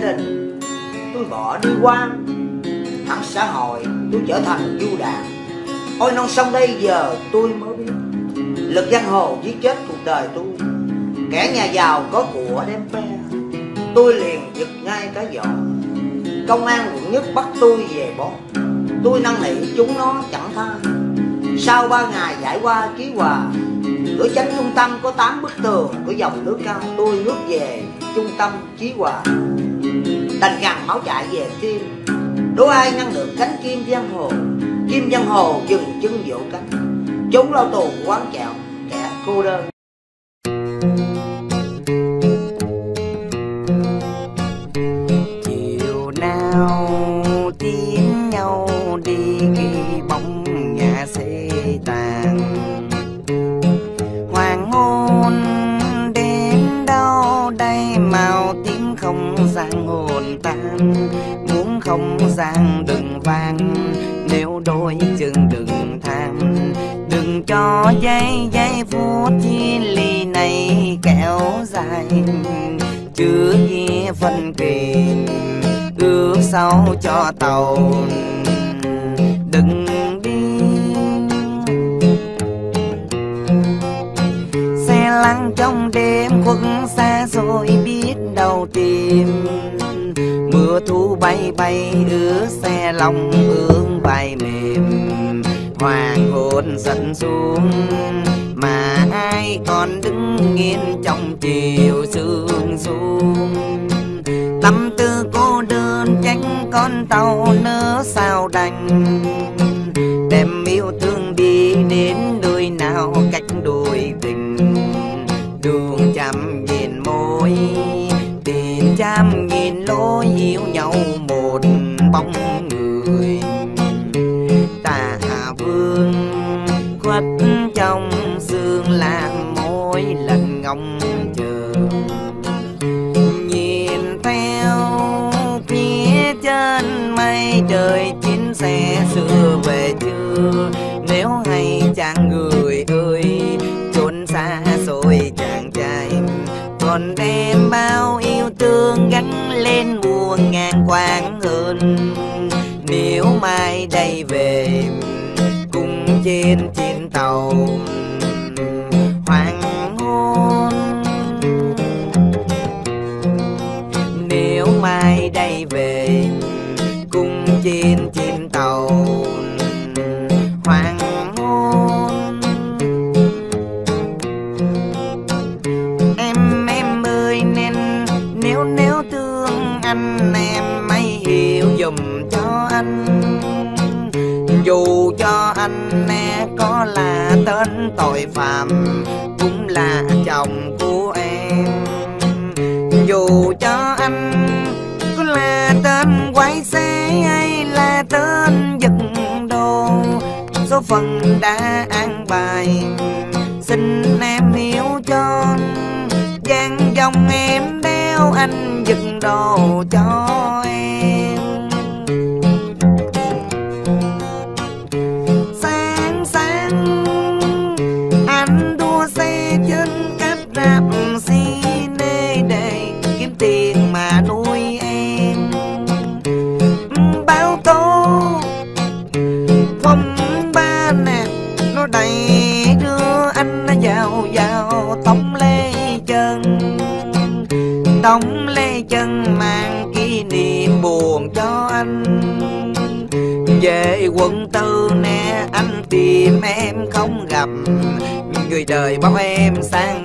gia đình. Tôi bỏ đi quan hẳn xã hội, tôi trở thành du đàn. Ôi, non sông đây giờ tôi mới biết, lực giang hồ giết chết cuộc đời tôi. Kẻ nhà giàu có của đem phe tôi liền giật ngay cái giỏ công an quận nhất bắt tôi về bó tôi năn nỉ chúng nó chẳng tha. Sau ba ngày giải qua ký hòa, cửa chánh trung tâm có tám bức tường của dòng nước cao, tôi nước về trung tâm chí hòa đành gằn máu chạy về tim. Đố ai ngăn được cánh kim giang hồ, kim giang hồ dừng chân vỗ cánh. Chúng lao tù quán chèo kẻ cô đơn. Sang đừng vang nếu đôi chân đừng than đừng cho giây giây phút chi ly này kéo dài. Chứ gì phân kỳ ước sau cho tàu. Đừng đi. Xe lăn trong đêm khuất xa rồi biết đâu tìm mưa thu bay bay ứa xe lòng ương vai mềm. Hoàng hôn dần xuống, mà ai còn đứng yên trong chiều sương xuống. Tâm tư cô đơn, tránh con tàu nỡ sao đành. Ngóng chờ. Nhìn theo phía trên mây trời, chín xe xưa về chưa? Nếu hay chàng người ơi trốn xa xôi chàng trai. Còn đem bao yêu thương gắn lên buồn ngàn quang hơn. Nếu mai đây về, cùng trên chiến tàu về. Cùng trên chim tàu hoàng hôn em em ơi, nên nếu nếu thương anh, em hãy hiểu dùm cho anh. Dù cho anh nè có là tên tội phạm, cũng là chồng của em. Dù cho Phần đã an bài. Xin em hiểu cho gian dòng em đeo anh giật đồ cho em. Người đời bao em sang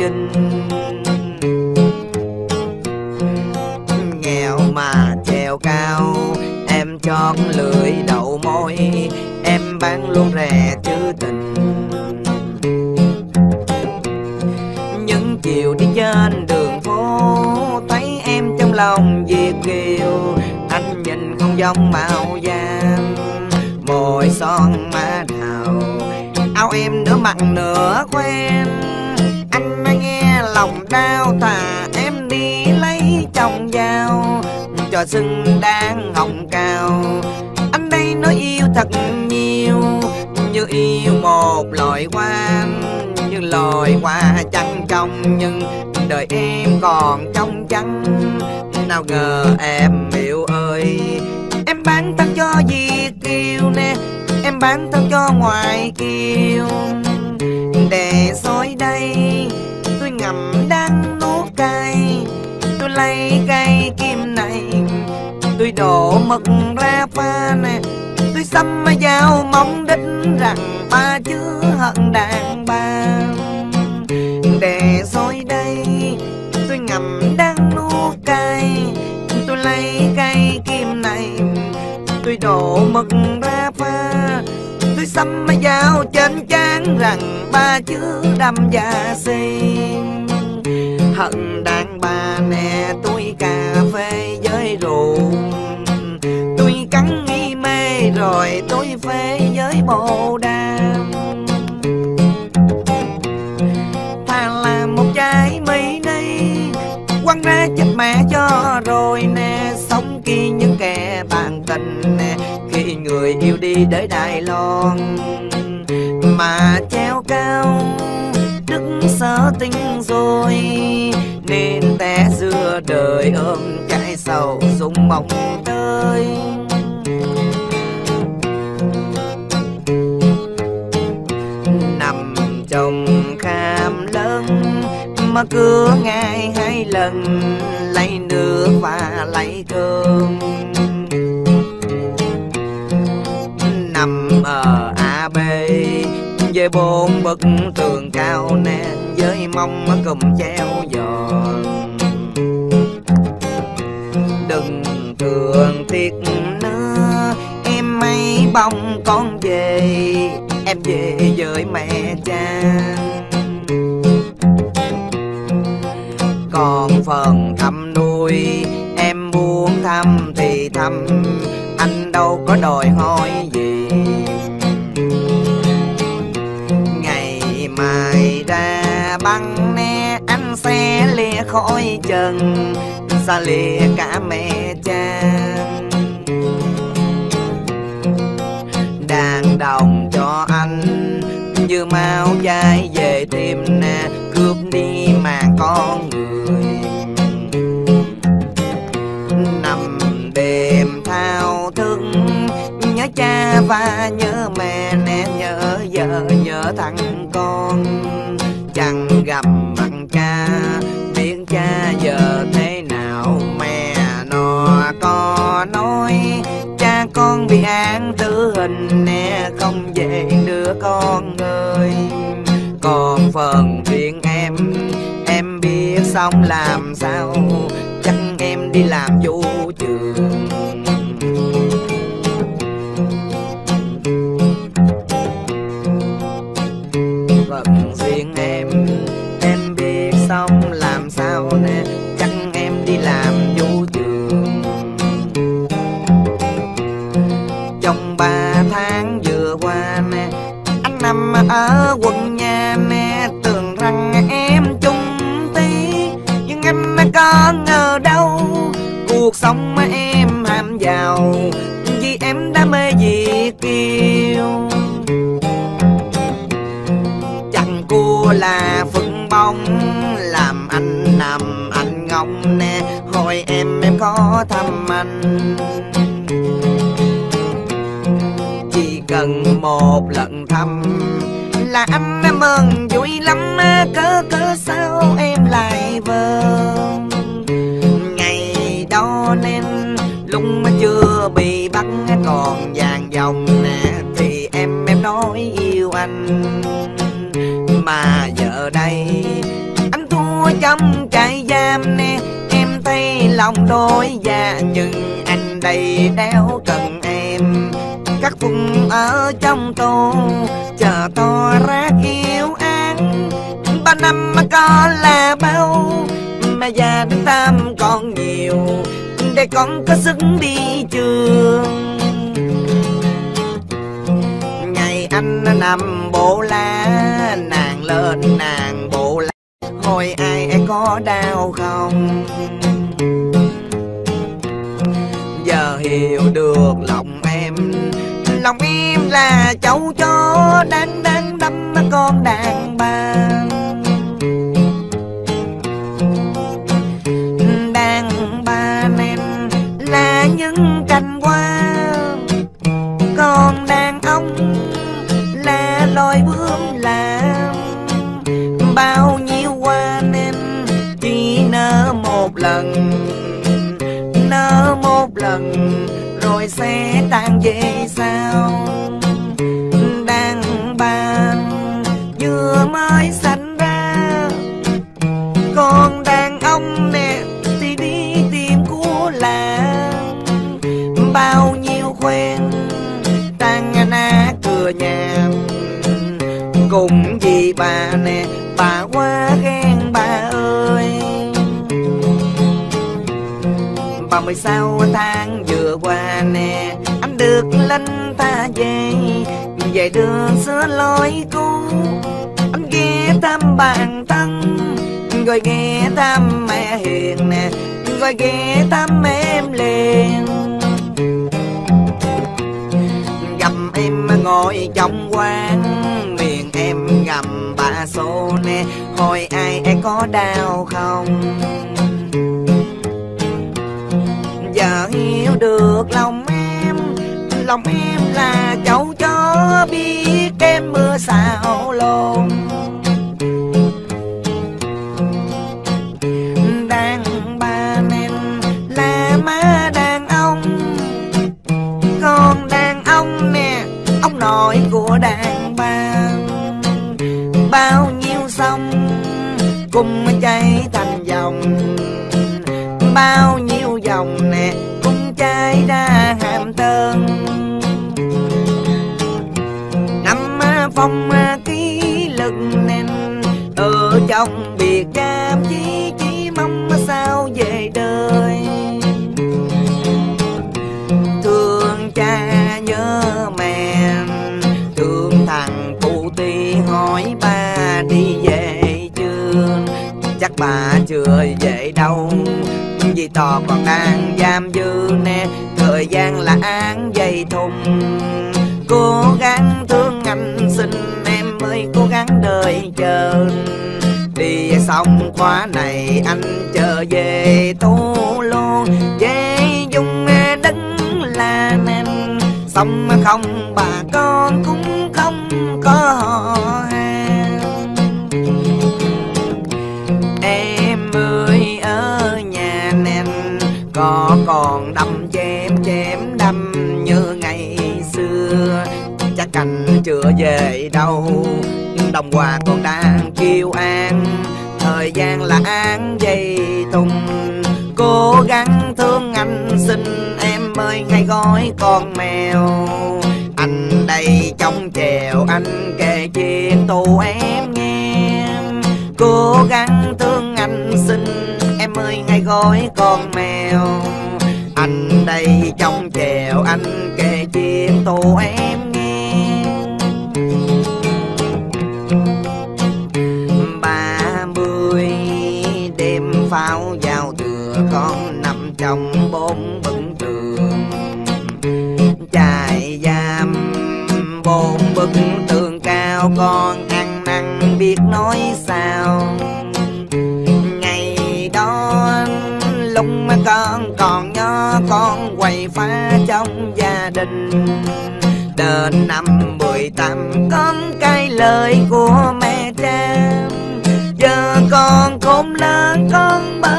chinh nghèo mà treo cao, em chót lưỡi đậu môi, em bán luôn rẻ chứ tình. Những chiều đi trên đường phố, thấy em trong lòng việt kiều, anh nhìn không giống mạo giang môi son má đào áo em nửa mặn nửa quen cao đau thà em đi lấy chồng giàu cho xứng đáng hồng cao. Anh đây nói yêu thật nhiều, như yêu một loài hoa như loài hoa trắng trong nhưng đời em còn trong trắng, nào ngờ em yêu ơi. Em bán thân cho Việt kiều nè, em bán thân cho ngoài kiều. Để soi đây tôi đang nuốt cay, tôi lấy cây kim này. Tôi đổ mực ra pha nè tôi xăm dao mong đích rằng ba chứ hận đàn bà. Để soi đây, tôi ngầm đang nuốt cay, tôi lấy cây kim này. Tôi đổ mực ra pha tôi xăm dao trên trán rằng ba chữ đâm và xin hận đàn bà nè tôi cà phê với rượu tôi cắn nghi mê rồi tôi phê với bồ đam. Thà là một trái mây đây quăng ra chết mẹ cho rồi nè. Sống kia những kẻ bạn tình nè người yêu đi tới Đài Loan. Mà treo cao, đức sở tình rồi, nên té xưa đời ôm chạy sầu dùng mộng tới nằm trong kham lớn, mà cứ ngày hai lần, lấy nước và lấy cơm. Với bốn bức tường cao nè với mong cùm treo giòn. Đừng thường tiếc nữa em mấy bông con về, em về với mẹ cha. Còn phần thăm nuôi em muốn thăm thì thăm, anh đâu có đòi hỏi sẽ lìa khỏi trần xa lìa cả mẹ cha. Đàn đồng cho anh, như mau dai về tìm nè, cướp đi mà con người. Nằm đêm thao thức, nhớ cha và nhớ mẹ nè, nhớ vợ, nhớ thằng con. Cha bị án tử hình nè, không về nữa con ơi còn phần chuyện em em biết xong làm sao, chắc em đi làm vô trường. Không đôi già Nhưng anh đây đeo cần em, Các vùng ở trong tù Chờ to rác yêu an. Ba năm mà có là bao, Mà già đến tam còn nhiều, Để con có sức đi trường. Ngày anh nằm bộ lá, Nàng lên nàng bộ lá. Hồi ai có đau không? Hiểu được lòng em. Lòng em là cháu chó Đang đang đâm con đàn bà. Đàn bà em là những cành hoa đang tan về sao đang bàn, vừa mới sanh ra. Còn đàn ông nè, thì đi tìm của làng. Bao nhiêu quen đang na cửa nhà Cùng vì bà nè, bà quá ghen bà ơi. Bà mươi sáu tháng vừa qua nè anh ta về. Về đường xưa lối cũ Anh ghé thăm bạn thân. Rồi ghé thăm mẹ hiền nè Rồi ghé thăm em liền. Gặp em ngồi trong quán Miệng em gầm bà xô nè. Hỏi ai, em có đau không? Giờ hiểu được lòng Lòng em là cháu chó Biết em mưa xào lồn Đàn bà nên là má đàn ông Còn đàn ông nè Ông nội của đàn bà Bao nhiêu sông Cùng chảy thành dòng, Bao nhiêu dòng nè phong à, ký lực nên Ở trong biệt giam chỉ chỉ mong sao về đời. Thương cha nhớ mẹ, Thương thằng phụ ti hỏi ba đi về chưa Chắc bà chưa về đâu, Vì tò còn đang giam dư nè. Thời gian là án dây thùng. Gắng trơn Đi xong khóa này anh chờ về tu luôn Về dùng đất là nên Xong không bà con cũng không có họ Em ơi, ở nhà nên Có còn đâm chém chém đâm như ngày xưa. Chắc anh chưa về đâu. Đồng hòa con đang chiêu an. Thời gian là án dây thùng Cố gắng thương anh, xin em ơi, ngay gói con mèo. Anh đây trong chèo anh kể chuyện tù em nghe. Cố gắng thương anh, xin em ơi, ngay gói con mèo. Anh đây trong chèo anh kể chuyện tù em biết nói sao. Ngày đó lúc mà con còn nhỏ, con quầy phá trong gia đình. Đến năm mười tám, con cái lời của mẹ cha. Giờ con khôn lớn, con bơ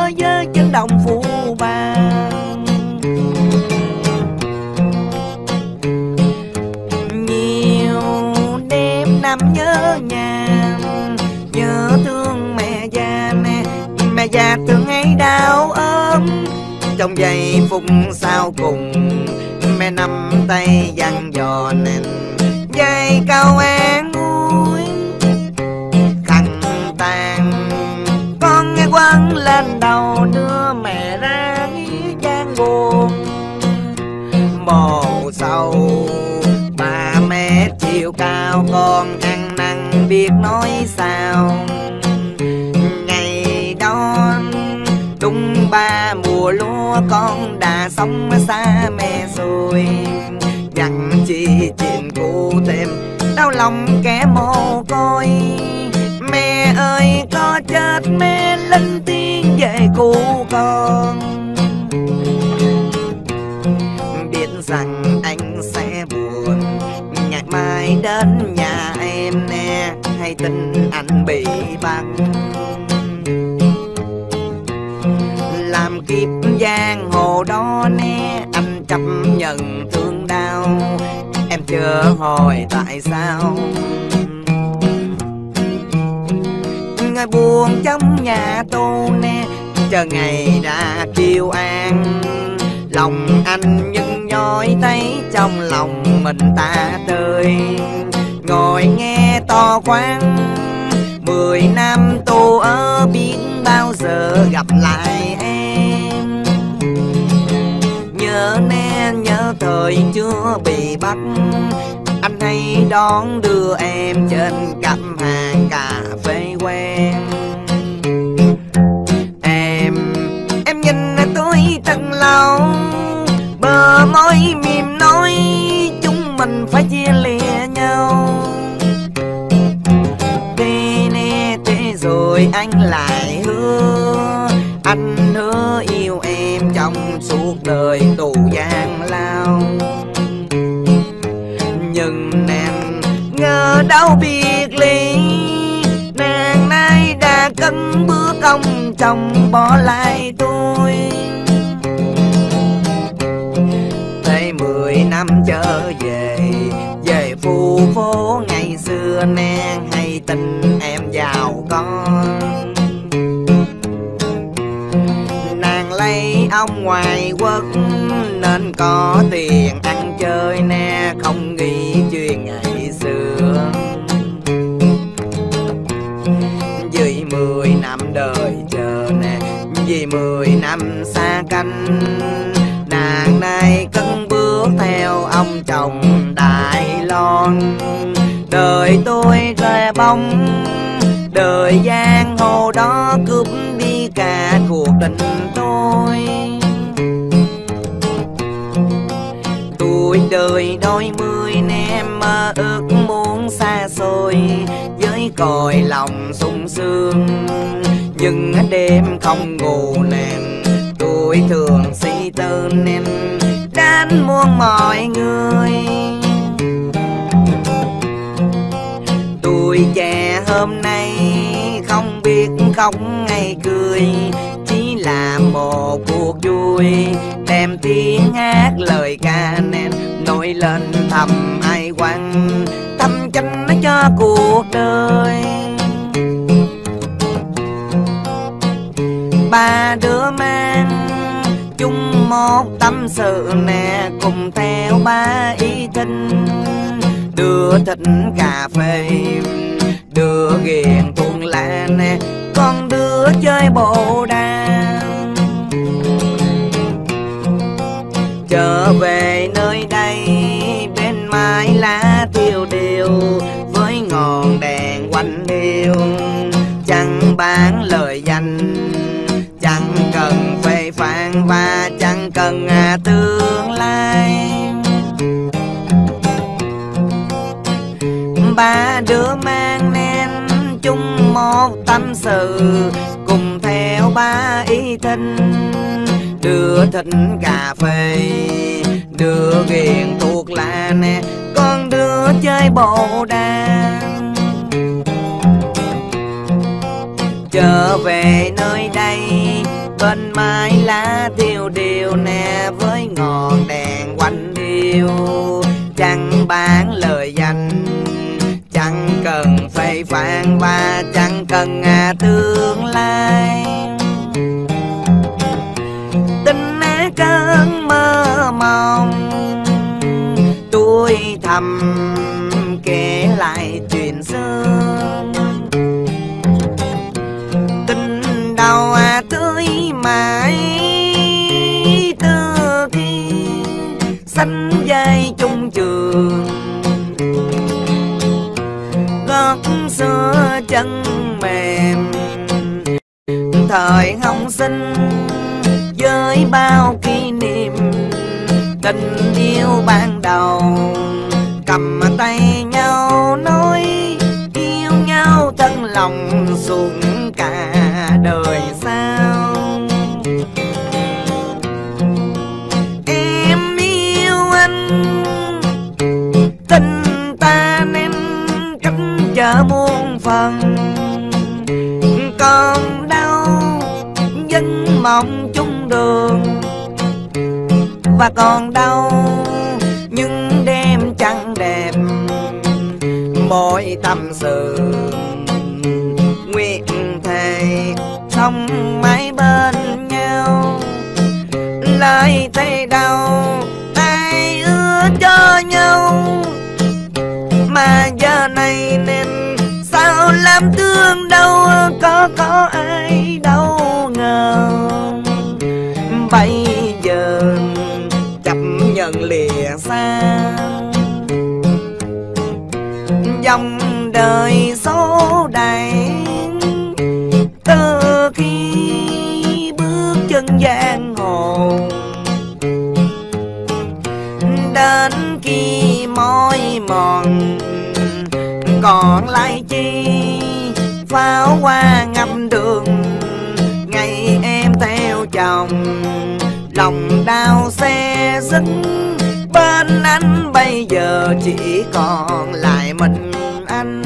phúc sau cùng, mẹ nắm tay dặn dò nên dây cao an vui khăn tàn. Con nghe quăng lên đầu đưa mẹ ra gian buồn. Mồ sầu ba mẹ chiều cao con ăn năn biết nói sao. Ngày đó đúng ba mùa lúa con đã sống xa mẹ rồi. Dặn chi chuyện cụ thêm, đau lòng kẻ mồ côi. Mẹ ơi, có chết mẹ linh tiếng về cụ con. Biết rằng anh sẽ buồn ngày mai đến nhà em nè. Hay tin anh bị bắn kiếp giang hồ đó nè anh chấp nhận thương đau. Em chưa hỏi tại sao. Người buồn trong nhà tu nè, chờ ngày ra kêu an. Lòng anh nhưng nhói thấy trong lòng mình ta tơi. Ngồi nghe to quán, mười năm tu ở biến bao giờ gặp lại em. Thời chưa bị bắt. Anh hay đón đưa em trên cặp hàng cà phê quen. Em em nhìn tôi thật lâu bờ môi mềm nói chúng mình phải chia lìa nhau. Tê nè, thế rồi anh lại hứa, anh suốt đời tù gian lao nhưng nàng ngờ đâu biệt ly, nàng nay đã cân bước công chồng bỏ lại tôi thấy mười năm trở về về phù phố ngày xưa nàng hay tình. Ông ngoài quốc nên có tiền ăn chơi nè, không nghĩ chuyện ngày xưa. Vì mười năm đời chờ nè, vì mười năm xa canh, nàng nay cân bước theo ông chồng Đài Loan. Đời tôi rơi bóng, đời giang hồ đó cướp tuổi đời đôi mươi em mơ ước muốn xa xôi, với còi lòng sung sương nhưng đêm không ngủ nèm tôi thường suy tư nên đánh muôn mọi người. Tuổi trẻ hôm nay không biết khóc ngày cười là một cuộc vui. Đem tiếng hát lời ca nên nổi lên thầm ai quăng. Tâm chánh nó cho cuộc đời. Ba đứa mang chung một tâm sự nè, cùng theo ba ý thinh đưa thịt cà phê, đưa ghiền tuôn lá nè con đứa chơi bộ đàn trở về nơi đây, bên mái lá tiêu điều với ngọn đèn quanh điêu chẳng bán lời danh, chẳng cần phê phán và chẳng cần à tương lai. Ba đứa mang một tâm sự, cùng theo ba ý thinh đưa thịt cà phê, đưa ghiền thuộc là nè, con đưa chơi bộ đàn trở về nơi đây, bên mái lá tiêu điều nè, với ngọn đèn quanh điêu, chẳng bán lời danh cần phải phản và chẳng cần à tương lai. Tình á cơn mơ mộng tôi thầm bao kỷ niệm tình yêu ban đầu. Và đến khi mỏi mòn. Còn lại chi, pháo hoa ngập đường, ngày em theo chồng. Lòng đau xe dứt bên anh bây giờ chỉ còn lại mình anh.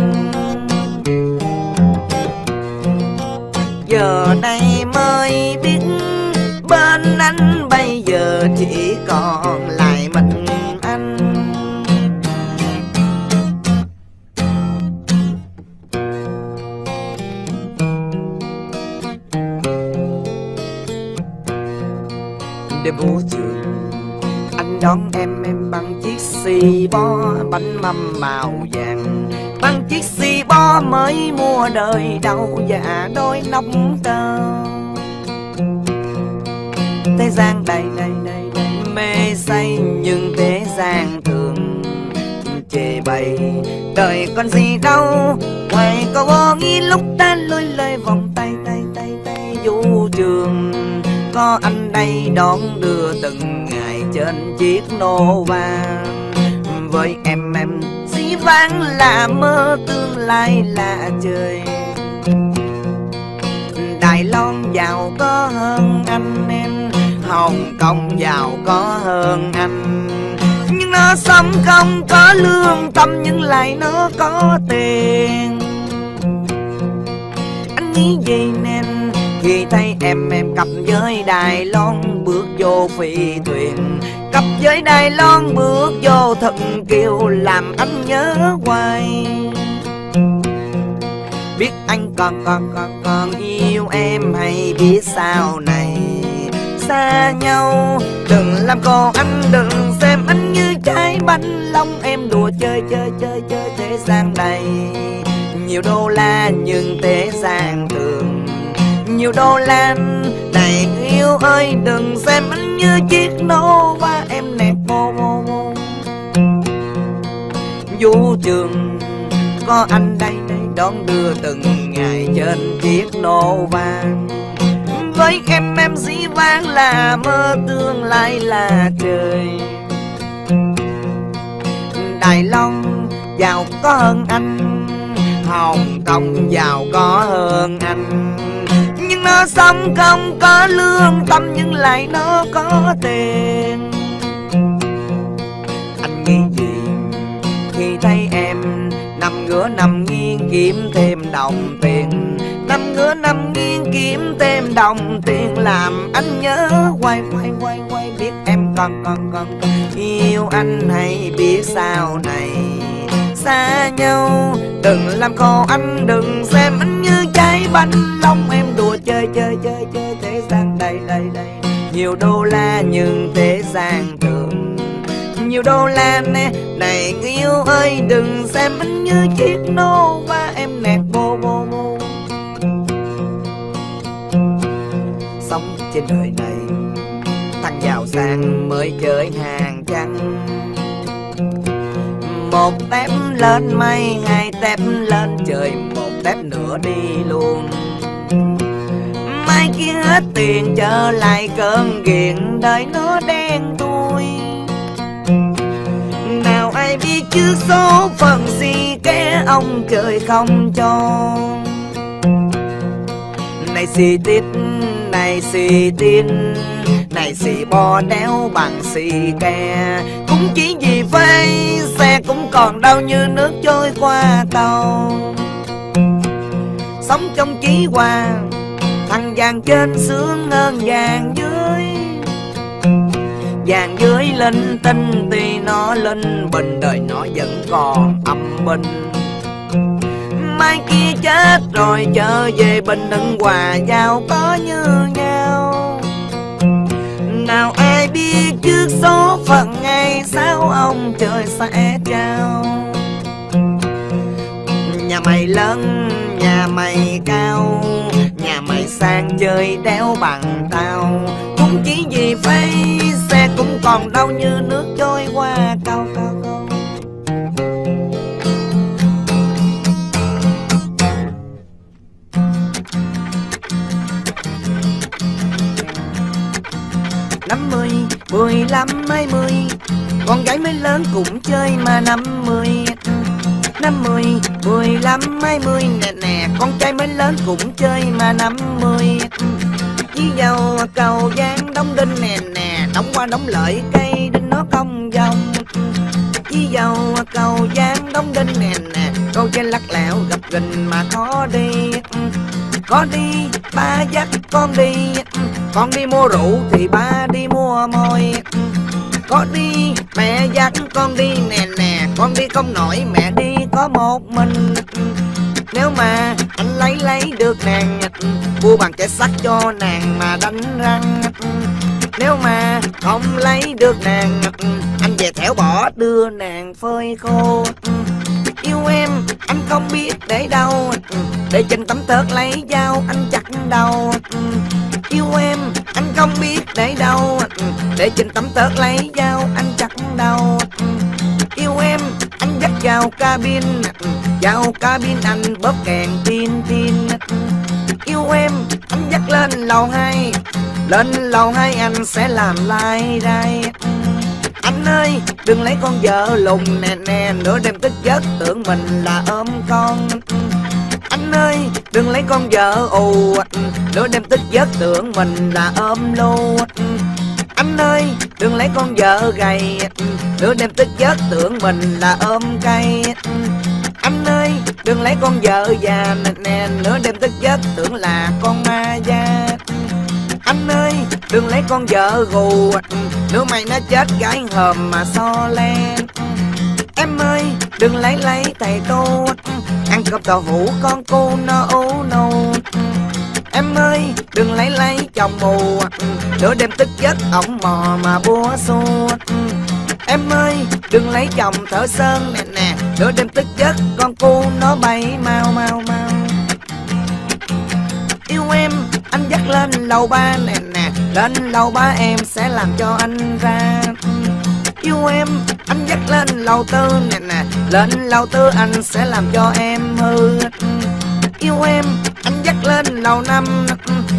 Giờ đây mới biết, bên anh bây giờ chỉ còn vô trường. Anh đón em em bằng chiếc xì bo bánh mâm màu vàng. Bằng chiếc xì bo mới mua đời, đau dạ và đôi nóc tơ. Thế gian đầy đầy đầy đầy mê say, nhưng thế gian thường chê bày đời còn gì đâu, ngoài có vô nghĩ lúc ta lôi lời vòng tay tay tay tay vũ trường có anh đây đón đưa từng ngày trên chiếc Nova với em em dĩ vãng là mơ, tương lai là trời. Đài Loan giàu có hơn anh em, Hồng Kông giàu có hơn anh. Nhưng nó sống không có lương tâm, Nhưng lại nó có tiền. Anh nghĩ gì nên khi thấy em em cặp với Đài Loan, bước vô phi thuyền. Cặp với Đài Loan bước vô thật kiều, làm anh nhớ hoài. Biết anh còn còn còn còn yêu em hay biết sao này? Xa nhau, đừng làm cô anh, đừng xem anh như trái bánh. Long Em đùa chơi chơi chơi chơi thế gian này. Nhiều đô la nhưng thế gian thường nhiều đô la này, yêu ơi, đừng xem anh như chiếc Nova em nè mô mô mô vũ trường có anh đây đây đón đưa từng ngày trên chiếc Nova với em em dĩ vãng là mơ tương lai là trời. Đài Loan giàu có hơn anh, Hồng Kông giàu có hơn anh nó sống không có lương, tâm Nhưng lại nó có tiền. Anh nghĩ gì? Khi thấy em Nằm ngửa nằm nghiêng kiếm thêm đồng tiền. Nằm ngửa nằm nghiêng kiếm thêm đồng tiền, Làm anh nhớ quay quay quay quay Biết em còn còn còn yêu anh hay biết sao này. Xa nhau, Đừng làm khổ anh, đừng xem anh như trái bánh long Em chơi chơi chơi chơi, thế gian đầy đầy đầy Nhiều đô la nhưng thế gian thường. Nhiều đô la nè, này người yêu ơi, đừng xem mình như chiếc nô và em nẹt bô bô bô. Sống trên đời này, thằng giàu sang mới chơi hàng trắng một tép lên mây, hai tép lên trời, một tép nữa đi luôn hết tiền trở lại cơn nghiện đời nó đen thui. Nào ai biết chứ số phận gì kẻ ông trời không cho. Này xì tít, này xì tin, này xì bò đéo bằng xì ke. Cũng chỉ vì vay, xe cũng còn đau như nước trôi qua tàu. Sống trong chí hoàng vàng trên sướng hơn vàng dưới. Vàng dưới linh tinh thì nó linh bình, đời nó vẫn còn âm bình. Mai kia chết rồi trở về bình đừng hòa giao có như nhau. Nào ai biết trước số phận ngày sao ông trời sẽ trao? Nhà mày lớn nhà mày cao, nhà mày sang chơi đéo bằng tao. Cũng chỉ vì phây xe cũng còn đau như nước trôi qua cao cao cao. Năm mươi, mười lăm, hai mươi, con gái mới lớn cũng chơi mà năm mươi năm mươi, mười lăm hai mươi nè nè, con trai mới lớn cũng chơi mà năm mươi. Với dầu cầu giang đóng đinh nè nè, đóng qua đóng lợi cây đinh nó không dòng. Với dầu cầu giang đóng đinh nè nè câu trên lắc lẹo gặp gình mà khó đi. Có đi, ba dắt con đi. Con đi mua rượu thì ba đi mua môi có đi, mẹ dắt con đi nè nè, con đi không nổi, mẹ đi có một mình. Nếu mà anh lấy lấy được nàng mua bằng chạy sắt cho nàng mà đánh răng. Nếu mà không lấy được nàng, anh về thẻo bỏ đưa nàng phơi khô. Yêu em, anh không biết để đâu. Để trên tấm tớt lấy dao, anh chặt đầu. Yêu em, anh không biết để đâu. Để trên tấm tớt lấy dao, anh chặt đầu anh vào cabin vào cabin anh bóp kèn tin tin. Yêu em anh dắt lên lầu hai, lên lầu hai anh sẽ làm lai đây anh ơi, đừng lấy con vợ lùng nè nè, nửa đêm thức giấc tưởng mình là ôm con. Anh ơi, đừng lấy con vợ ù, nửa đêm thức giấc tưởng mình là ôm lô anh ơi, đừng lấy con vợ gầy. Nửa đêm thức giấc tưởng mình là ôm cây anh ơi, đừng lấy con vợ già. Nè, nửa đêm thức giấc tưởng là con ma da. Anh ơi, đừng lấy con vợ gù. Nửa mày nó chết gái hòm mà so len Em ơi, đừng lấy lấy thầy tô Ăn cơm tàu hũ con cô nó nâu. nô. Em ơi, đừng lấy lấy chồng mù. Nửa đêm tức giấc ổng mò mà búa xua. Em ơi, đừng lấy chồng thở sơn nè nè. Nửa đêm tức giấc, con cu nó bay mau mau mau. Yêu em, anh dắt lên lầu ba nè nè. Lên lầu ba em sẽ làm cho anh ra. Yêu em, anh dắt lên lầu tư nè nè. Lên lầu tư anh sẽ làm cho em hư. Yêu em anh dắt lên lầu năm.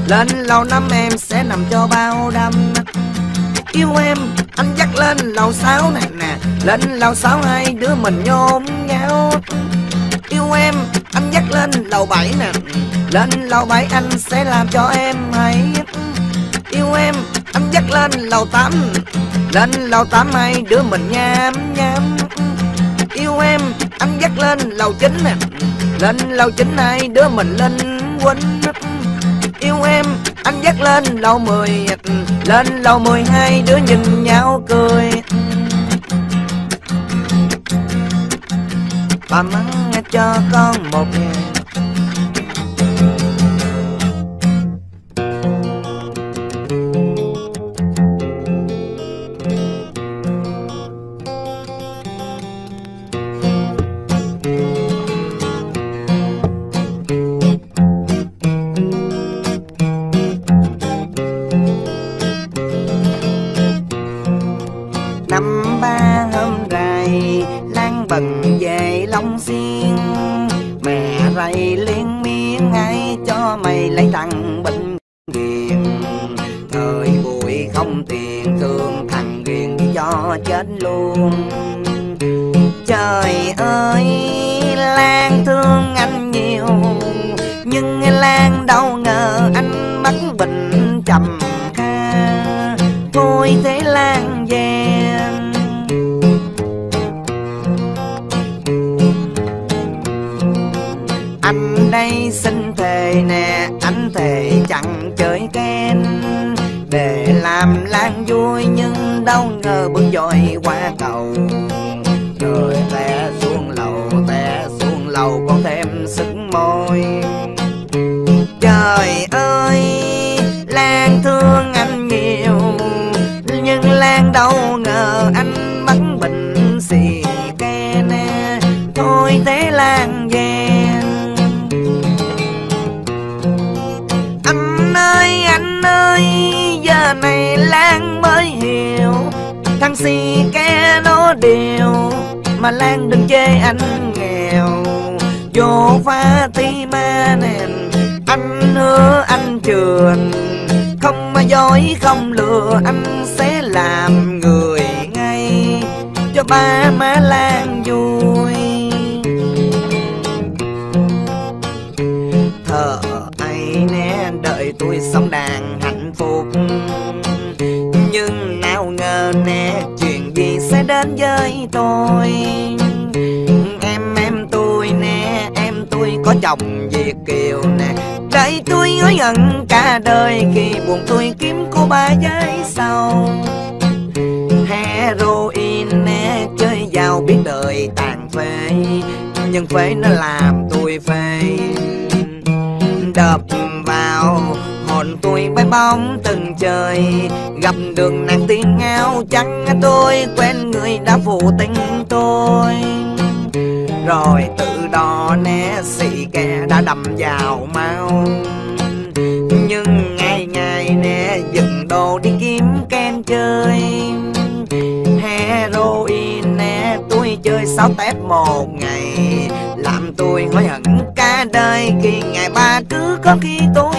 Lên lầu năm em sẽ nằm cho bao đâm. Yêu em, anh dắt lên lầu sáu nè nè. Lên lầu sáu hai đứa mình nhôm nhau. Yêu em, anh dắt lên lầu bảy nè. Lên lầu bảy anh sẽ làm cho em hay. Yêu em, anh dắt lên lầu tám. Lên lầu tám hai đứa mình nhám nhám Yêu em, anh dắt lên lầu chín nè. Lên lầu chín hai đứa mình lên quýnh Yêu em, anh dắt lên lầu mười, Lên lầu mười hai đứa nhìn nhau cười Bà mắng cho con một ngày. Chẳng chơi ken. Để làm lan vui nhưng đâu ngờ bước dội qua cầu. Người té Si ke nó đều, mà lan đừng chê anh nghèo. Vô pha ti ma nền, anh hứa anh trường. Không mà dối không lừa, anh sẽ làm người ngay. Cho ba má lan đến với tôi. Em em tôi nè, em tôi có chồng Việt kiều nè. Trái tôi hối hận cả đời khi buồn tôi kiếm cô ba giấy sau. Heroin nè, chơi giàu biết đời tàn phế. Nhưng phế nó làm tôi phê. Đập vào hồn tôi bay bóng từng trời. Gặp đường nàng tiên ngao trắng tôi quen người đã phụ tình tôi. Rồi từ đó né xì kẻ đã đầm vào mau. Nhưng ngày ngày nè dừng đồ đi kiếm ken chơi. Heroin nè, tôi chơi sáu tép một ngày. Làm tôi hối hận cả đời, khi ngày ba cứ có khi tôi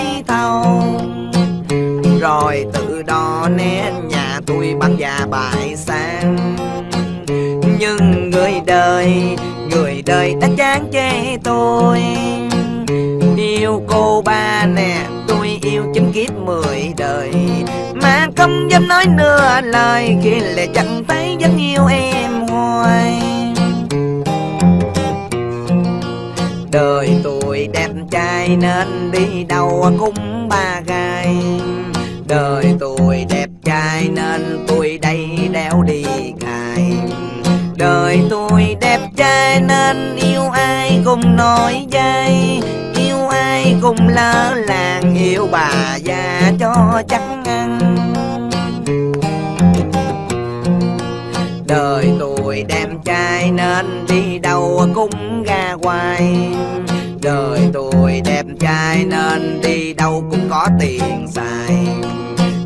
rồi từ đó né nhà tôi bán già bại sang. Nhưng người đời người đời đã chán chê tôi. Yêu cô ba nè, tôi yêu chín kiếp mười đời. Mà không dám nói nửa lời, khi lệ chẳng thấy vẫn yêu em hoài. Đời tôi đẹp trai nên đi đâu cũng ba gai đời tôi đẹp trai nên tôi đây đeo đi cài. Đời tôi đẹp trai nên yêu ai cùng nói dây yêu ai cùng lỡ làng, yêu bà già cho chắc ăn. Đời tôi đẹp trai nên đi đâu cũng ra hoài đời tôi đẹp trai nên đi đâu cũng có tiền xài.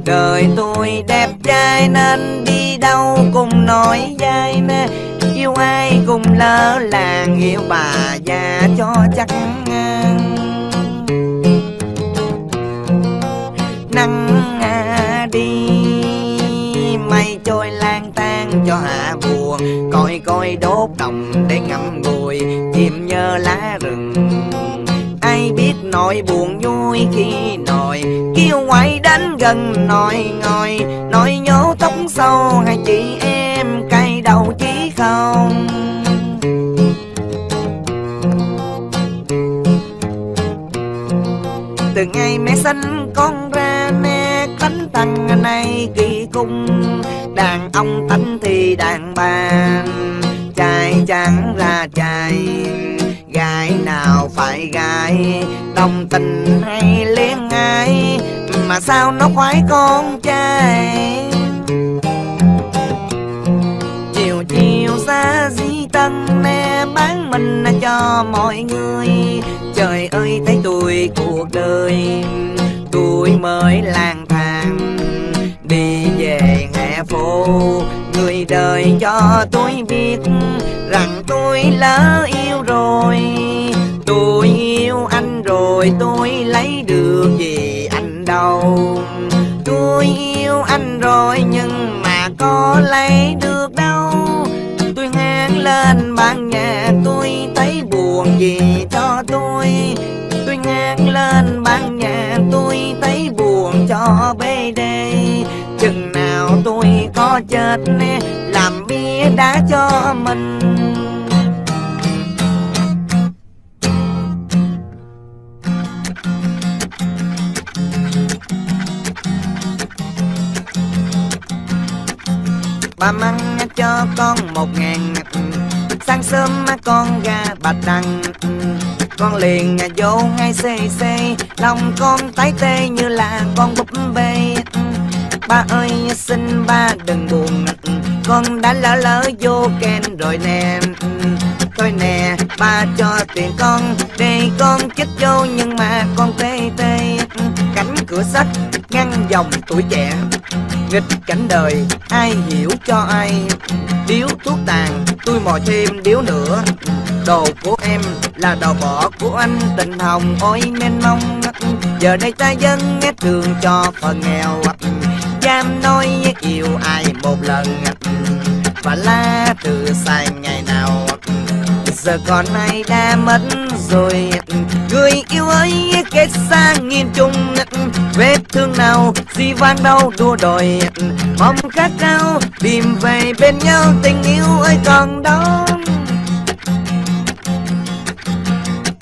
Đời tôi đẹp trai nên đi đâu cũng nói dai nè yêu ai cùng lỡ làng, yêu bà già cho chắc ăn nắng à đi, mây trôi lang tan cho hạ buồn. Coi coi đốt đồng để ngắm ngùi chim nhớ lá rừng nỗi buồn vui khi nồi. Kêu ngoại đến gần nồi ngồi. Nồi nhố tóc sâu hai chị em cay đầu chí không? Từ ngày mẹ sinh con ra, mẹ cánh thằng này kỳ cung. Đàn ông tánh thì đàn bà, trai chẳng ra trai phải gái. Đồng tình hay liên ai, mà sao nó khoái con trai? Chiều chiều xa di tân nè bán mình cho mọi người. Trời ơi, thấy tôi cuộc đời tôi mới lang thang. Đi về hè phố, người đời cho tôi biết rằng tôi lỡ yêu rồi tôi yêu anh rồi tôi lấy được gì anh đâu. Tôi yêu anh rồi nhưng mà có lấy được đâu. Tôi ngang lên ban nhạc tôi thấy buồn gì cho tôi. Tôi ngang lên ban nhạc tôi thấy buồn cho bê đây chừng nào tôi có chết nè, làm bia đá cho mình. Ba măng cho con một ngàn. Sáng sớm con ra bạch đằng. Con liền vô ngay xê xê. Lòng con tái tê như là con búp bê. Ba ơi, xin ba đừng buồn. Con đã lỡ lỡ vô ken rồi nè. Thôi nè, ba cho tiền con. Để con chích vô nhưng mà con tê tê. Cánh cửa sắt dòng tuổi trẻ. Nghịch cảnh đời, ai hiểu cho ai? Điếu thuốc tàn, tôi mò thêm điếu nữa. Đồ của em là đồ bỏ của anh, tình hồng ôi nên mong giờ đây ta dân nghe đường cho phần nghèo. Dám nói yêu ai một lần. Và la từ sai ngày nào. Giờ còn ai đã mất rồi? Người yêu ơi kết xa nghìn trùng vết thương nào di vang đau, đua đòi. Mong khát cao tìm về bên nhau, tình yêu ơi còn đó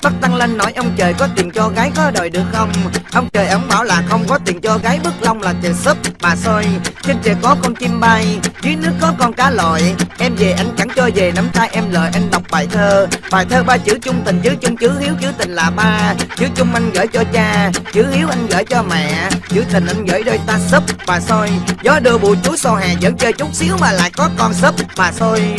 Bắc Tăng Lên nói ông trời có tiền cho gái có đòi được không? Ông trời ông bảo là không có tiền cho gái bức long là trời súp bà soi Trên trời có con chim bay, Dưới nước có con cá lội Em về anh chẳng cho về, nắm tay em lời anh đọc bài thơ. Bài thơ ba chữ chung tình, chữ chung chữ hiếu, chữ tình là ba. Chữ chung anh gửi cho cha, Chữ hiếu anh gửi cho mẹ. Chữ tình anh gửi đôi ta súp bà soi Gió đưa bụi chuối so hè, vẫn chơi chút xíu mà lại có con súp bà soi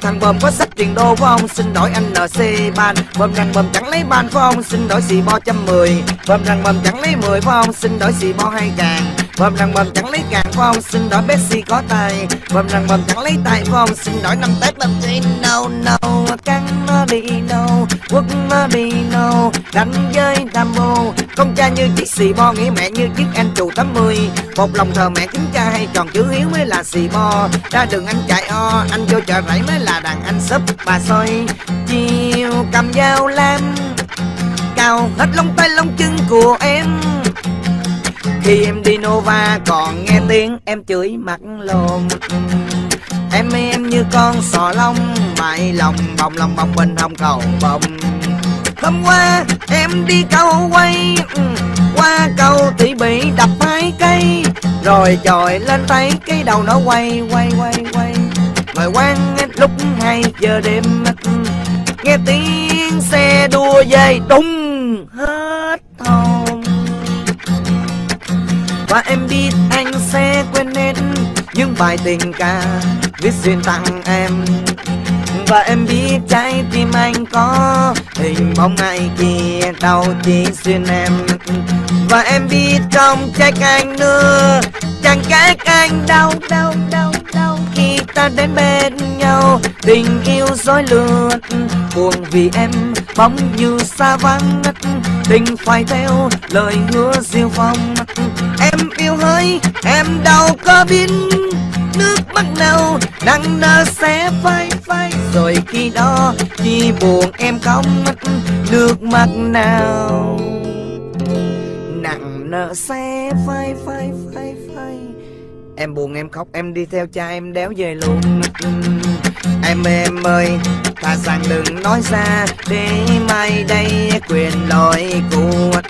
Thằng bơm có sách tiền đô phải không Xin đổi anh NC ban. Bơm rằng bơm chẳng lấy ban phải không Xin đổi xì bo trăm mười. Bơm rằng bơm chẳng lấy mười phải không Xin đổi xì bo hai càng. Bơm rằng bơm chẳng lấy càng của ông Xin đổi Bessie có tài. Bơm rằng bơm chẳng lấy tài của ông Xin đổi năm Tết bơm chỉ no no Căng nó đi no quốc nó đi no Đánh với Dambo Con cha như chiếc xì bo, Nghĩ mẹ như chiếc anh trù 80 Một lòng thờ mẹ kính cha hay tròn chữ hiếu mới là xì bo. Ra đường anh chạy o, Anh vô chợ rẫy mới là đàn anh sấp bà soi chiều cầm dao lam cào hết lông tay lông chân của em khi em đi Nova còn nghe tiếng em chửi mặt lồn Em em như con sò lông Mại lòng bồng lòng bồng bên hông cầu bồng. Hôm qua em đi cầu quay ừ, Qua cầu thì bị đập hai cây. Rồi chồi lên tay, cái đầu nó quay quay quay quay. Mời quan lúc hai giờ đêm ừ, Nghe tiếng xe đua về đúng hết thôi và em biết anh sẽ quên hết Những bài tình ca viết duyên tặng em. Và em biết trái tim anh có hình bóng ai kia đau chỉ xuyên em. Và em biết trong trách anh nữa, chẳng cách anh đau đau đau đau khi ta đến bên nhau, tình yêu dối lượt buồn vì em bóng như xa vắng tình phải theo lời hứa diêu phong. Em yêu hơi, em đâu có biết nước mắt nào nặng nở sẽ phai phai rồi khi đó, khi buồn em không mất nước mắt nào nặng nở sẽ phai phai phai phai em buồn, em khóc, em đi theo cha, em đéo về luôn. Em em ơi thà rằng đừng nói ra để mai đây quyền lỗi của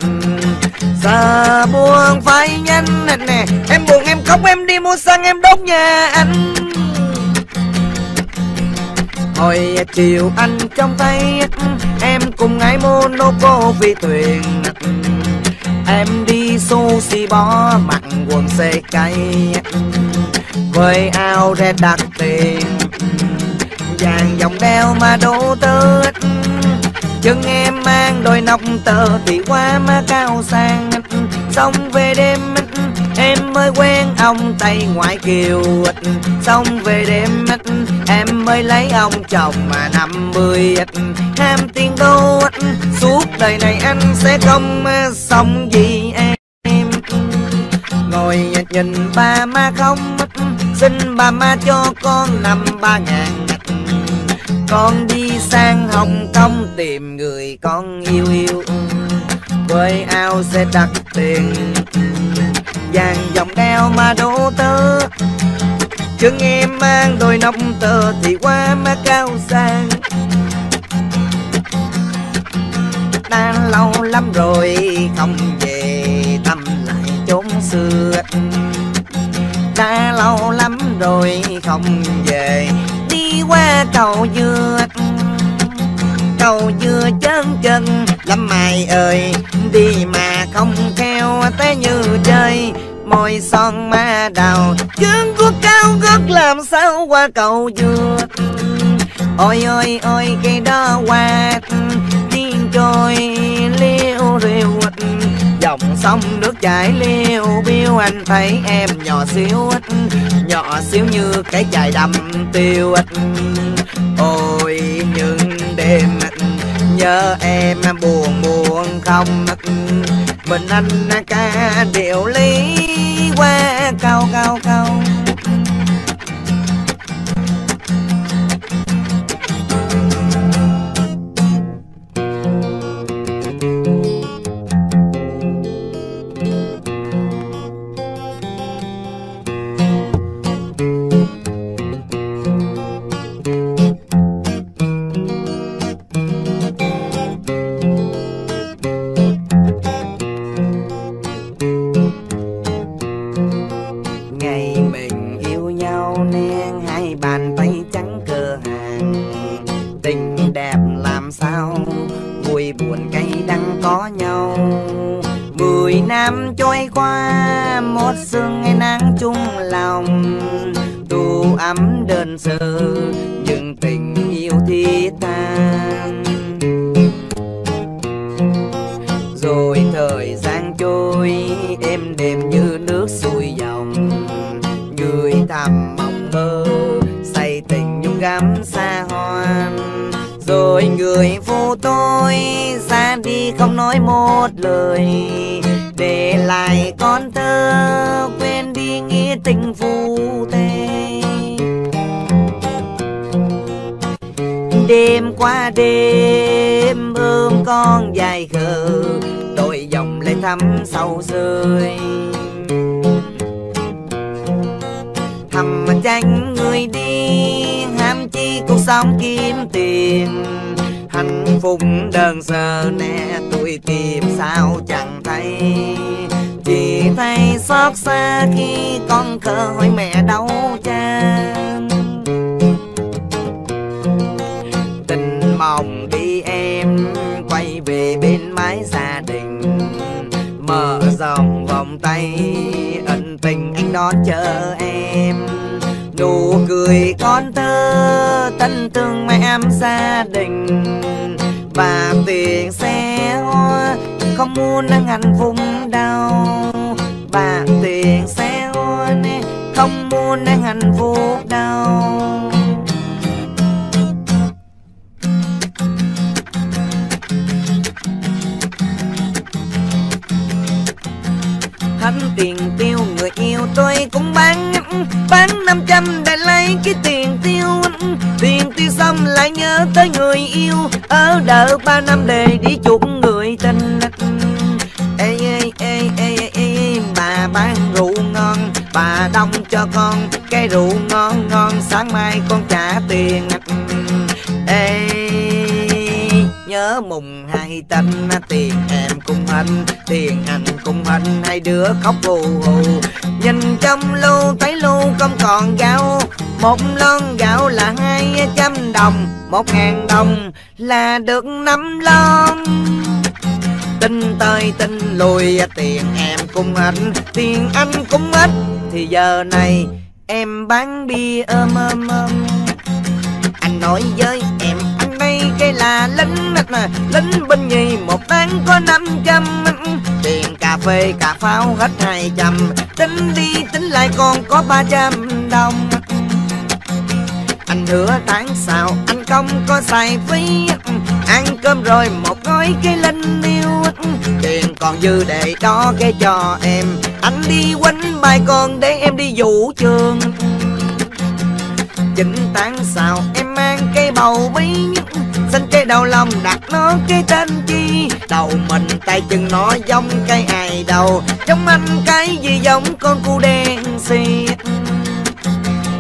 giờ buồn phải nhanh nè, em buồn, em khóc, em đi mua xăng, em đốt nhà anh. Hồi chiều anh trong tay, Em cùng ngái Monoco phi thuyền Em đi sushi bó mặn quần xe cây Với áo red đặc tiền Vàng vòng đeo mà đủ tết. Chân em mang đôi nọc tơ thì quá má cao sang. Sống về đêm Em mới quen ông Tây ngoại kiều Xong về đêm Em mới lấy ông chồng mà năm mươi Ham tiền đô Suốt đời này anh sẽ không xong gì em. Ngồi nhìn ba má không Xin ba má cho con năm ba ngàn Con đi sang Hồng Kông tìm người con yêu yêu. Quê ao sẽ đặt tiền. Vàng dòng đeo mà đổ tơ. Chân em mang đôi nông tơ Thì qua má cao sang. Đã lâu lắm rồi không về thăm lại chốn xưa. Đã lâu lắm rồi không về Đi qua cầu dừa, Cầu dừa chân chân lắm mày ơi, Đi mà không theo té như chơi Môi son ma đào Chân của cao gót làm sao qua cầu dừa. Ôi ôi ôi cây đó qua Tiên trôi, liêu riêu Dòng sông nước chảy liêu biêu, Anh thấy em nhỏ xíu Nhỏ xíu như cái chài đầm tiêu Ôi những đêm nhớ em buồn buồn không? Mình anh ca điệu lý qua cao cao cao. Chờ em. Nụ cười con thơ thân thương mẹ em gia đình. Và tiền xe hoa, không muốn đang hạnh phúc đâu và tiền xe hoa không muốn đang hạnh phúc đâu tiền tôi cũng bán bán 500 để lấy cái tiền tiêu. Tiền tiêu xong lại nhớ tới người yêu, ở đợi ba năm để đi chuộc người tình. Ê ê ê ê ê, bà bán rượu ngon, bà đông cho con cái rượu ngon ngon, sáng mai con trả tiền. Ê nhớ mùng hai tanh tiền em cùng anh tiền anh cùng anh hai đứa khóc hù hù. Nhìn trong lu thấy lu không còn gạo, một lon gạo là hai trăm đồng, một ngàn đồng là được năm lon. Tin tơi tin lùi tiền em cùng anh Tiền anh cũng ít. Thì giờ này em bán bia ôm ôm ôm. Anh nói với cái là lính lính binh nhì, một tháng có năm trăm. Tiền cà phê, cà pháo hết hai trăm. Tính đi, tính lại còn có ba trăm đồng. Anh hứa tháng sau, anh không có xài phí. Ăn cơm rồi một gói cây linh yêu tiền còn dư để đó cái cho em. Anh đi quánh bài con để em đi vũ trường. Chín tháng sau, em mang cây bầu bí xanh cây đầu lòng đặt nó cái tên chi. Đầu mình tay chân nó giống cây ai đầu trong anh cái gì giống con cu đen xì.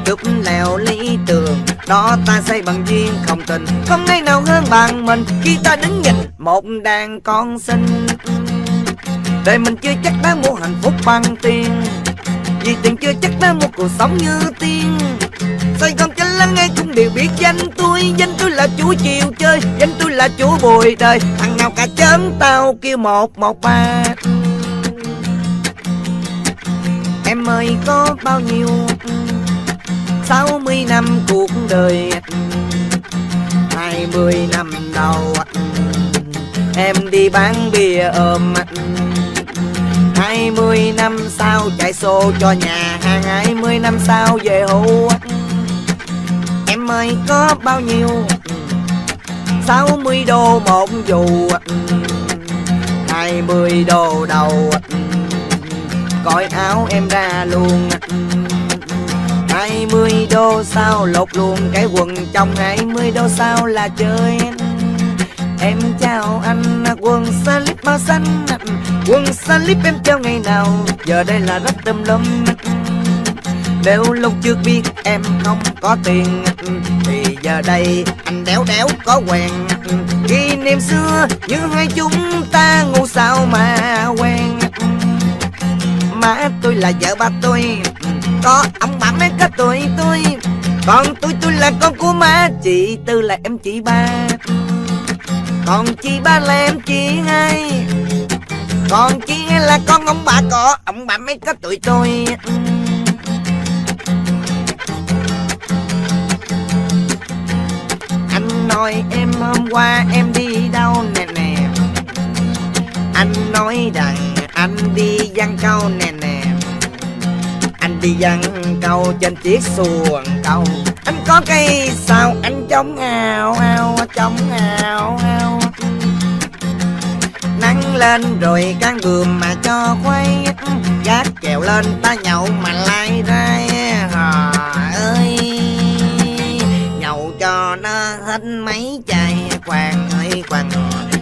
Chúc leo lý tường đó ta xây bằng duyên không tình. Không ai nào hơn bằng mình khi ta đứng nhìn một đàn con sinh đời mình chưa chắc đã mua hạnh phúc bằng tiền, vì tiền chưa chắc đã mua cuộc sống như tiên. Sài Gòn chánh lắng nghe cũng đều biết danh tôi. Danh tôi là chú chiều chơi, Danh tôi là chú bùi đời. Thằng nào cả chớm tao kêu một một, ba. Em ơi, có bao nhiêu? Sáu mươi năm cuộc đời. Hai mươi năm đầu. Em đi bán bia ôm. Hai mươi năm sau chạy xô cho nhà hàng. Hai mươi năm sau về hưu. Em ơi có bao nhiêu? Sáu mươi đô một dù, hai mươi đô đầu. Cõi áo em ra luôn. Hai mươi đô sao lột luôn cái quần. Trong hai mươi đô sao là chơi. Em chào anh quần slip màu xanh. Quần slip em treo ngày nào? Giờ đây là rất tùm lum. Nếu lúc trước biết em không có tiền, Thì giờ đây anh đéo đéo có quen. Kỷ niệm xưa như hai chúng ta ngủ sao mà quen. Má tôi là vợ ba tôi, Có ông bà mấy cái tuổi tôi. Còn tôi tôi là con của má, Chị Tư là em chị ba. Còn chị ba là em chị hai. Còn chị hai là con ông bà, có Ông bà mấy có tuổi tôi. Nói, em hôm qua em đi đâu nè nè? Anh nói rằng, anh đi văn câu nè nè. Anh đi văn câu trên chiếc xuồng câu Anh có cây sao anh chống ào ào chống ào ào Nắng lên rồi căng bườm mà cho khoai Gác kèo lên ta nhậu mà lai rai. Nó hết mấy chai quàng ơi quàng.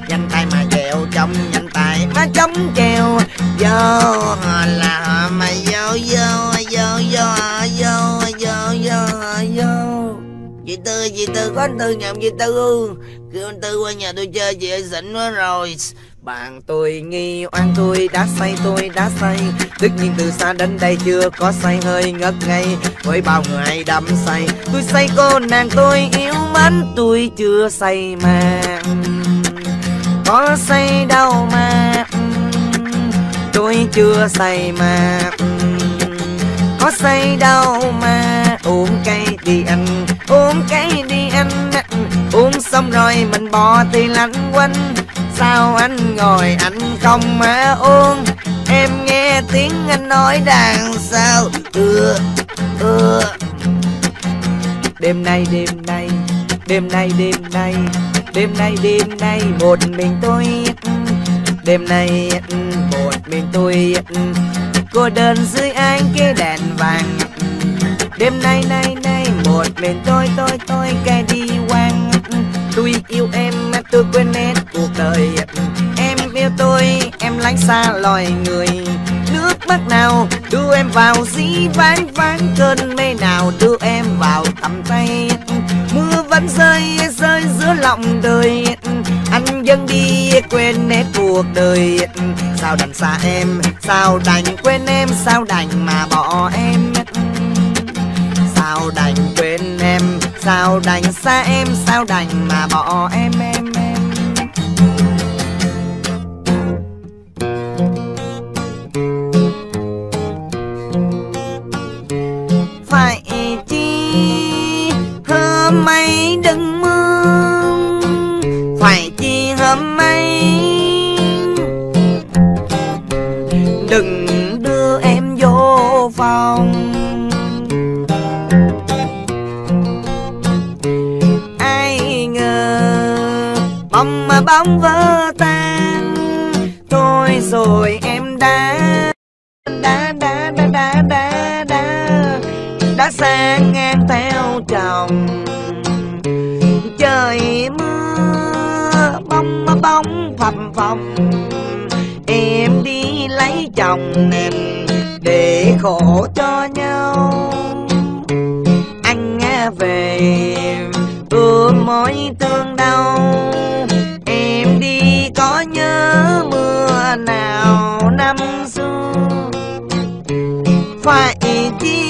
Nhanh tay mà chèo trong nhanh tay mà chống chèo. Vô là mày mà vô vô vô vô vô vô vô vô. Chị Tư, chị Tư, có anh Tư nhà chị Tư. Kêu anh Tư qua nhà tôi chơi, chị ơi quá rồi bạn tôi nghi oan tôi, đã say tôi, đã say. Tất nhiên từ xa đến đây chưa có say, hơi ngất ngây. Với bao người đắm say, Tôi say cô nàng tôi yêu mến, tôi chưa say mà Có say đâu mà Tôi chưa say mà Có say đâu mà Uống cây đi anh Uống cây đi anh. Uống xong rồi mình bỏ thì lạnh quanh Sao anh ngồi, anh không mà uống? Em nghe tiếng anh nói đàn sao ưa ưa. Đêm nay đêm nay Đêm nay đêm nay Đêm nay đêm nay Một mình tôi Đêm nay Một mình tôi Cô đơn dưới ánh cái đèn vàng. Đêm nay nay nay Một mình tôi tôi tôi cái đi quang Tôi yêu em tôi quên lánh xa loài người. Nước mắt nào đưa em vào dĩ vãng vãng Cơn mê nào đưa em vào tầm tay. Mưa vẫn rơi rơi giữa lòng đời. Anh dâng đi quên hết cuộc đời. Sao đành xa em, Sao đành quên em, Sao đành mà bỏ em? Sao đành quên em, Sao đành xa em, Sao đành mà bỏ em em? hôm đừng mưa phải chi hôm ấy. Đừng đưa em vô phòng. Ai ngờ bóng mà bóng vỡ tan thôi rồi em đã đã đã đã đã đã đã, đã sang ngang theo chồng. Bóng bóng phập phồng. Em đi lấy chồng nên để khổ cho nhau. Anh nghe về ươm mối tương đau. Em đi có nhớ mưa nào năm xưa? Phải chi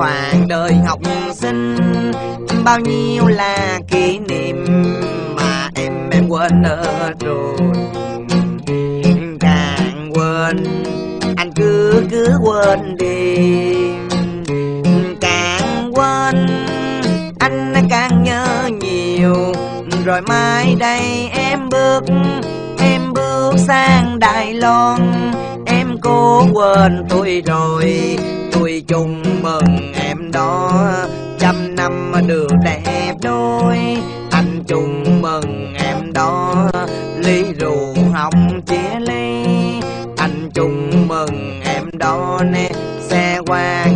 khoảng đời học sinh, bao nhiêu là kỷ niệm mà em em quên hết rồi càng quên, anh cứ cứ quên đi. Càng quên, anh càng nhớ nhiều. Rồi mai đây em bước em bước sang Đài Loan. Em cố quên tôi rồi tôi chung mừng em đó. Trăm năm được đẹp đôi, anh chung mừng em đó. Ly rượu hồng chia ly, anh chung mừng em đó nè. Xe qua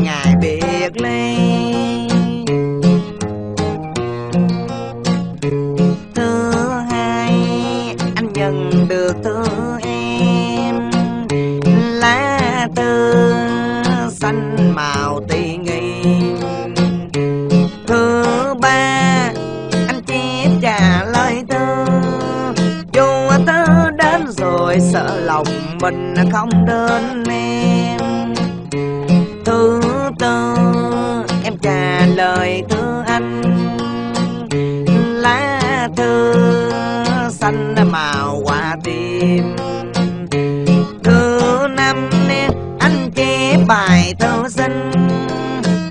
mình không đến em. Thứ tư, em trả lời thư anh. Lá thư xanh màu hoa tim. Thứ năm, anh chế bài thơ sinh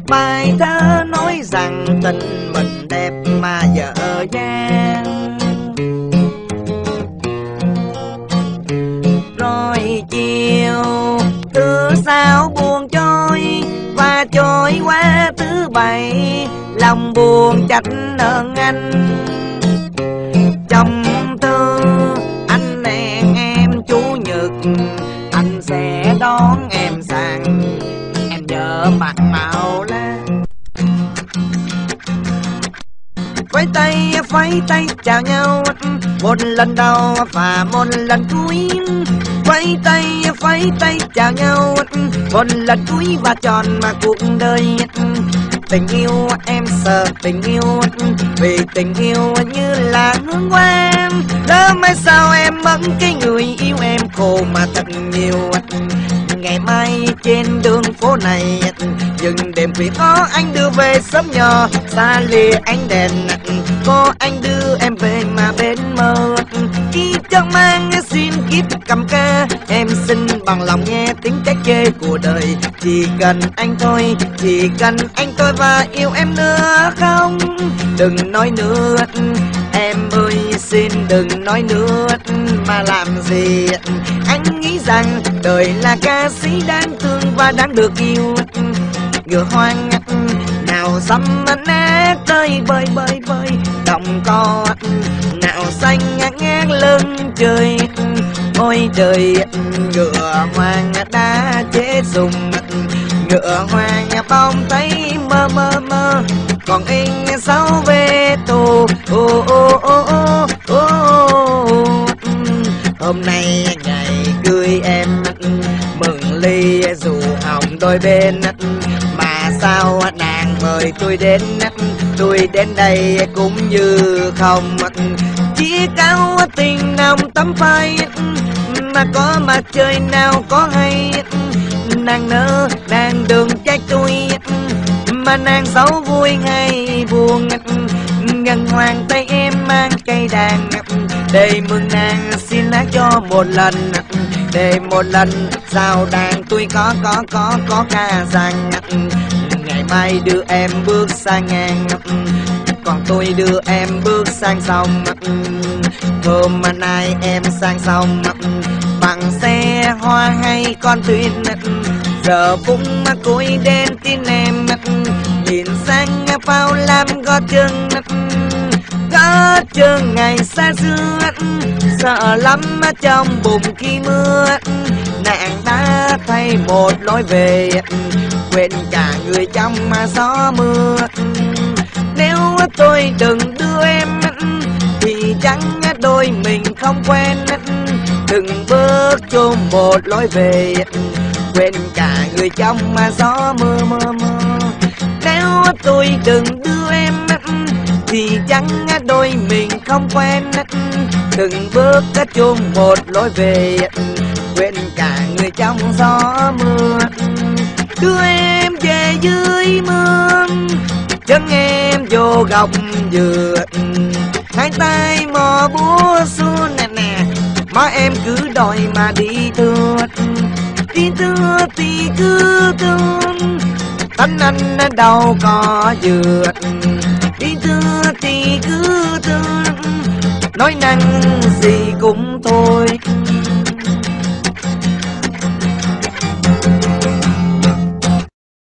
bài thơ nói rằng tình mình đẹp mà giờ gian thứ buồn trôi và trôi qua thứ bảy lòng buồn trách nợ anh trong thư anh hẹn em chủ nhật anh sẽ đón em sang. Em nhớ mặt màu la Quay tay, quay tay chào nhau Một lần đầu và một lần cuối. Quay tay, quay tay chào nhau. Một lần cuối và tròn mà cuộc đời Tình yêu em sợ tình yêu Vì tình yêu như là hương em Lỡ mai sao em mất cái người yêu em khổ mà thật nhiều. Ngày mai trên đường phố này dừng đêm vì có anh đưa về sớm nhỏ xa lìa ánh đèn có anh đưa em về mà bên mơ khi chẳng mang, xin kiếp cầm ca. Em xin bằng lòng nghe tiếng trái chê của đời. Chỉ cần anh thôi, chỉ cần anh thôi và yêu em nữa không? Đừng nói nữa, em ơi, xin đừng nói nữa mà làm gì? Anh nghĩ rằng đời là ca sĩ đáng thương và đáng được yêu. Ngựa hoang nào xăm nát tới bơi bơi bơi. Đồng co nào xanh ngang lưng trời ôi trời ngựa hoang đã chế dùng ngựa hoang bông thấy mơ mơ mơ. Còn anh sao về tù. Ô ô ô ô ô hôm nay ngày cưới em mừng ly dù hồng đôi bên mà sao nàng mời tôi đến tôi đến đây cũng như không. Chỉ cao tình nồng tấm phai, mà có mặt trời nào có hay. Nàng nỡ, nàng đường trách tôi, mà nàng xấu vui hay buồn. Ngân hoàng tay em mang cây đàn, để mừng nàng xin lá cho một lần. Để một lần, sao đàn tôi có có có có ca rằng ngày mai đưa em bước sang ngang còn tôi đưa em bước sang sông hôm nay em sang sông bằng xe hoa hay con thuyền giờ cũng mà cuối đêm tin em nhìn sang phao lam có chân có chân ngày xa xưa. Sợ lắm trong bụng khi mưa nàng đã thay một lối về. Quên cả người trong mà gió mưa. Nếu tôi đừng đưa em, thì chẳng đôi mình không quen. Đừng bước chung một lối về. Quên cả người trong mà gió mưa mưa mưa. Nếu tôi đừng đưa em, thì chẳng đôi mình không quen. Đừng bước chung một lối về trong gió mưa. Đưa em về dưới mưa chân em vô gọc dừa hai tay mò búa xuống nè nè, má em cứ đòi mà đi thưa đi thưa thì cứ thương tánh anh đâu có dừa đi thưa thì cứ thương, nói năng gì cũng thôi.